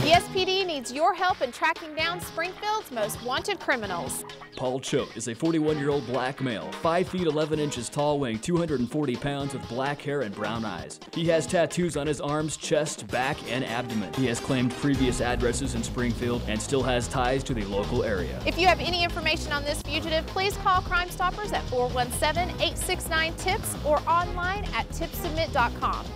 The SPD needs your help in tracking down Springfield's most wanted criminals. Paul Choate is a 41 year old black male, 5 feet 11 inches tall, weighing 240 pounds with black hair and brown eyes. He has tattoos on his arms, chest, back, and abdomen. He has claimed previous addresses in Springfield and still has ties to the local area. If you have any information on this fugitive, please call Crime Stoppers at 417 869 TIPS or online at tipsubmit.com.